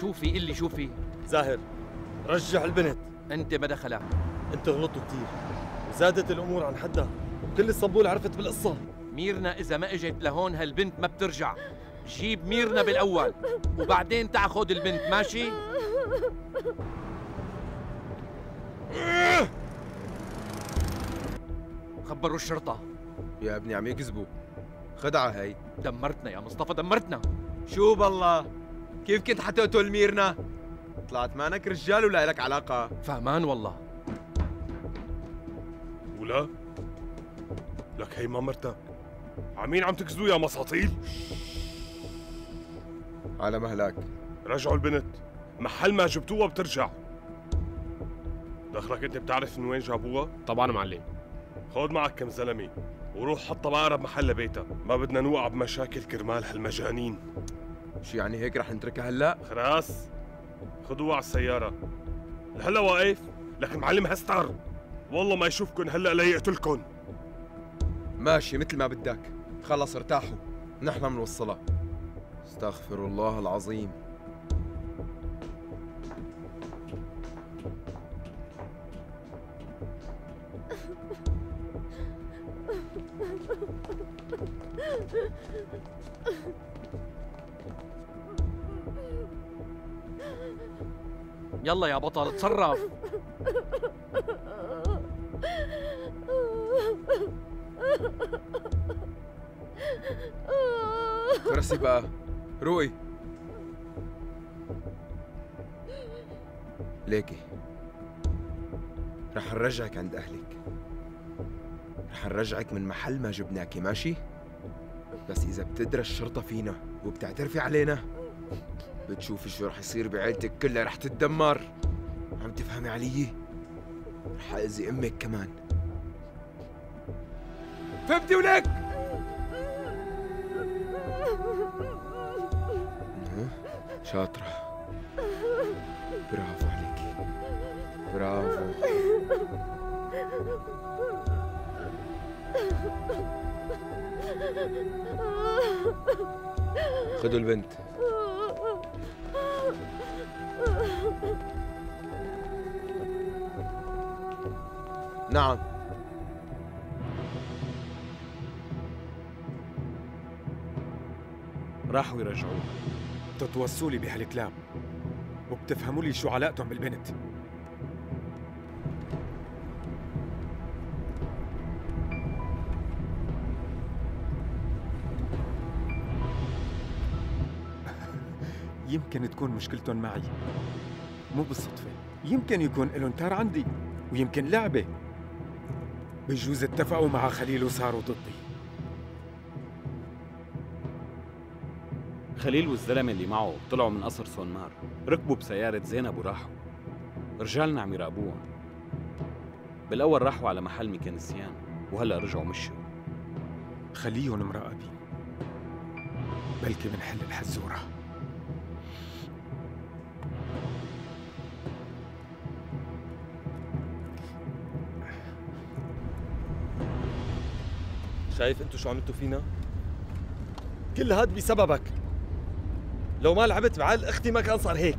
شوفي اللي شوفي. زاهر رجع البنت. انت ما دخلك انت غلطوا كثير وزادت الأمور عن حدها. وكل الصبول عرفت بالقصة. ميرنا إذا ما إجت لهون هالبنت ما بترجع. جيب ميرنا بالأول. وبعدين تعا خذ البنت ماشي؟ خبروا الشرطة. يا ابني عم يكذبوا. خدعة هي دمرتنا يا مصطفى دمرتنا. شو بالله كيف كنت حتقتل ميرنا؟ طلعت مانك رجال ولا لك علاقة؟ فهمان والله. ولا؟ لك هي ما مرتك عمين عم تكذبوا يا مساطيل؟ على مهلك. رجعوا البنت. محل ما جبتوها بترجع. دخلك أنت بتعرف من وين جابوها؟ طبعا معلم. خذ معك كم زلمه وروح حطها بأقرب محل لبيتها ما بدنا نوقع بمشاكل كرمال هالمجانين. شو يعني هيك رح نتركها هلا؟ خلاص خذوها على السيارة. لهلا واقف لك المعلم هستر. والله ما يشوفكن هلا ليقتلكن ماشي مثل ما بدك. خلص ارتاحوا. نحن بنوصلها استغفر الله العظيم. يلا يا بطل تصرف كرسي بقى. روقي. ليكي. رح نرجعك عند أهلك. رح نرجعك من محل ما جبناكي ماشي؟ بس إذا بتدرى الشرطة فينا وبتعترفي علينا بتشوفي شو رح يصير بعيلتك كلها رح تتدمر عم تفهمي علي؟ رح أذي أمك كمان فهمتي ولك؟ شاطرة برافو عليكي برافو خذوا البنت. نعم. راحوا يرجعوها بتتوصوا لي بهالكلام. وبتفهموا لي شو علاقتهم بالبنت. يمكن تكون مشكلتهم معي. مو بالصدفة. يمكن يكون لهم تار عندي ويمكن لعبة. بجوز اتفقوا مع خليل وصاروا ضدي. خليل والزلمة اللي معه طلعوا من قصر سونمار ركبوا بسيارة زينب وراحوا. رجالنا عم يراقبوها بالأول راحوا على محل ميكانيسيان وهلأ رجعوا مشوا. خليهم مراقبين بلكي بنحل الحزورة. شايف انتو شو عملتوا فينا؟ كل هاد بسببك لو ما لعبت بعقل أختي ما كان صار هيك